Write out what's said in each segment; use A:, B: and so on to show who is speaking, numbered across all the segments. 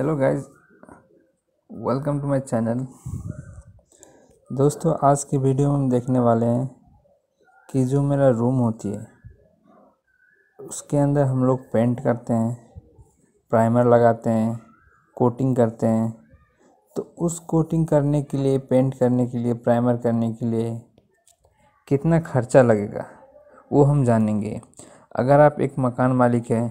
A: Hello guys welcome to my channel दोस्तों, आज की वीडियो में हम देखने वाले हैं कि जो मेरा रूम होती है, उसके अंदर हम लोग पेंट करते हैं प्राइमर लगाते हैं कोटिंग करते हैं। तो उस कोटिंग करने के लिए पेंट करने के लिए प्राइमर करने के लिए कितना खर्चा लगेगा, वो हम जानेंगे। अगर आप एक मकान मालिक हैं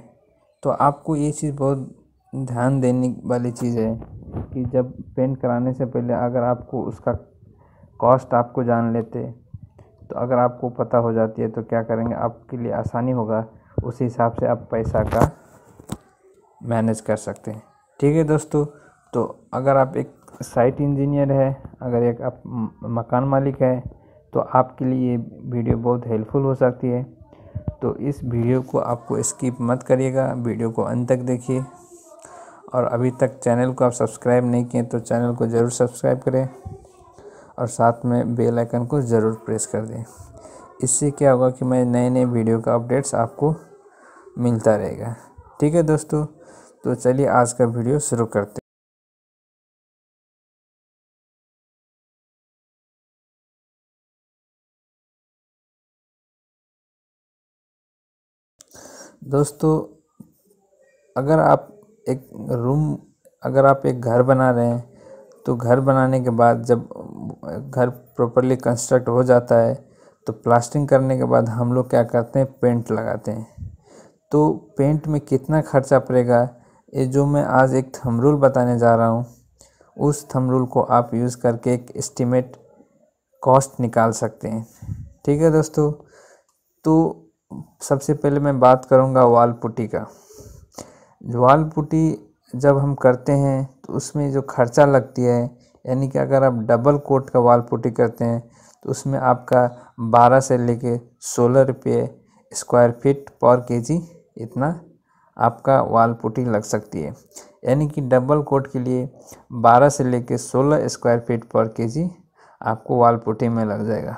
A: तो आपको ये चीज़ बहुत ध्यान देने वाली चीज़ है कि जब पेंट कराने से पहले अगर आपको उसका कॉस्ट आपको जान लेते तो अगर आपको पता हो जाती है तो क्या करेंगे? आपके लिए आसानी होगा। उस हिसाब से आप पैसा का मैनेज कर सकते हैं। ठीक है दोस्तों तो अगर आप एक साइट इंजीनियर है, अगर एक आप मकान मालिक है तो आपके लिए ये वीडियो बहुत हेल्पफुल हो सकती है। तो इस वीडियो को आपको स्किप मत करिएगा। वीडियो को अंत तक देखिए। और अभी तक चैनल को आप सब्सक्राइब नहीं किए तो चैनल को ज़रूर सब्सक्राइब करें और साथ में बेल आइकन को ज़रूर प्रेस कर दें। इससे क्या होगा कि मैं नए नए वीडियो का अपडेट्स आपको मिलता रहेगा। ठीक है दोस्तों तो चलिए आज का वीडियो शुरू करते दोस्तों, अगर आप एक रूम अगर आप एक घर बना रहे हैं तो घर बनाने के बाद जब घर प्रॉपरली कंस्ट्रक्ट हो जाता है तो प्लास्टिंग करने के बाद हम लोग क्या करते हैं? पेंट लगाते हैं। तो पेंट में कितना खर्चा पड़ेगा? ये जो मैं आज एक थम रूल बताने जा रहा हूँ, उस थम रूल को आप यूज़ करके एक एस्टिमेट कॉस्ट निकाल सकते हैं। ठीक है दोस्तों? तो सबसे पहले मैं बात करूँगा वाल पुट्टी का। वाल पुट्टी जब हम करते हैं तो उसमें जो खर्चा लगती है, यानी कि अगर आप डबल कोट का वाल पुट्टी करते हैं तो उसमें आपका 12 से लेके 16 रुपये स्क्वायर फीट पर केजी इतना आपका वाल पुट्टी लग सकती है। यानी कि डबल कोट के लिए 12 से लेके 16 स्क्वायर फीट पर केजी आपको वाल पुट्टी में लग जाएगा।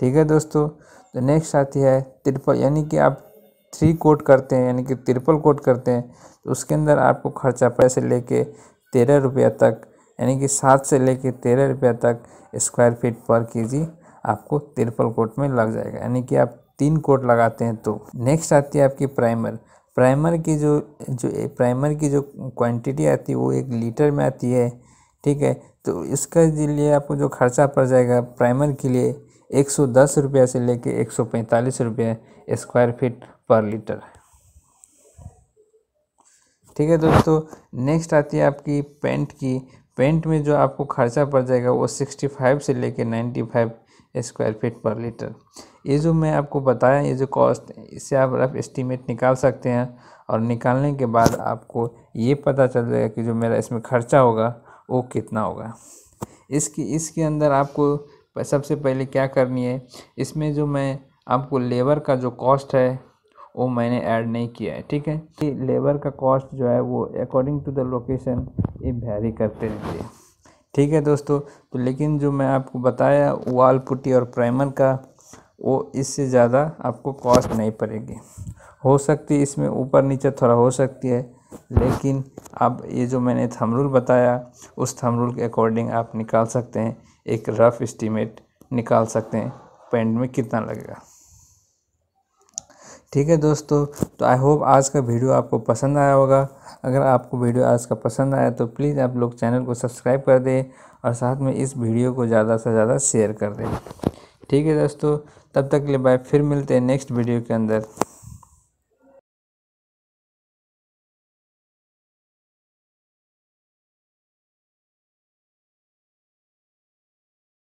A: ठीक है दोस्तों तो नेक्स्ट आती है तिरपल यानी कि आप थ्री कोट करते हैं, यानी कि ट्रिपल कोट करते हैं तो उसके अंदर आपको खर्चा पैसे लेके तेरह रुपया तक, यानी कि सात से लेके तेरह रुपया तक स्क्वायर फीट पर केजी आपको ट्रिपल कोट में लग जाएगा। यानी कि आप तीन कोट लगाते हैं तो। नेक्स्ट आती है आपकी प्राइमर प्राइमर की जो जो प्राइमर की जो क्वांटिटी आती है, वो एक लीटर में आती है, ठीक है? तो इसका लिए आपको जो खर्चा पड़ जाएगा प्राइमर के लिए एक सौ दस रुपया से लेके एक सौ पैंतालीस रुपये स्क्वायर फीट पर लीटर ठीक है दोस्तों नेक्स्ट आती है आपकी पेंट की। पेंट में जो आपको खर्चा पड़ जाएगा वो सिक्सटी फाइव से लेके ninety five square feet per litre ये जो मैं आपको बताया, ये जो कॉस्ट इससे आप रफ एस्टीमेट निकाल सकते हैं और निकालने के बाद आपको ये पता चल जाएगा कि जो मेरा इसमें खर्चा होगा, वो कितना होगा। इसकी, इसके अंदर आपको सबसे पहले क्या करनी है? इसमें जो मैं आपको लेबर का जो कॉस्ट है, वो मैंने ऐड नहीं किया है, ठीक है? कि लेबर का कॉस्ट जो है वो अकॉर्डिंग टू द लोकेशन ये वेरी करते रहते हैं ठीक है दोस्तों? तो लेकिन जो मैं आपको बताया वाल पुट्टी और प्राइमर का, वो इससे ज़्यादा आपको कॉस्ट नहीं पड़ेगी। हो सकती है इसमें ऊपर नीचे थोड़ा हो सकती है, लेकिन अब ये जो मैंने थमरूल बताया, उस थमरूल के अकॉर्डिंग आप निकाल सकते हैं। एक रफ़ इस्टीमेट निकाल सकते हैं। पेंट में कितना लगेगा? ठीक है दोस्तों तो आई होप आज का वीडियो आपको पसंद आया होगा। अगर आपको वीडियो आज का पसंद आया तो प्लीज़ आप लोग चैनल को सब्सक्राइब कर दें और साथ में इस वीडियो को ज़्यादा से ज़्यादा शेयर कर दें। ठीक है दोस्तों, तब तक के लिए बाय फिर मिलते हैं नेक्स्ट वीडियो के अंदर।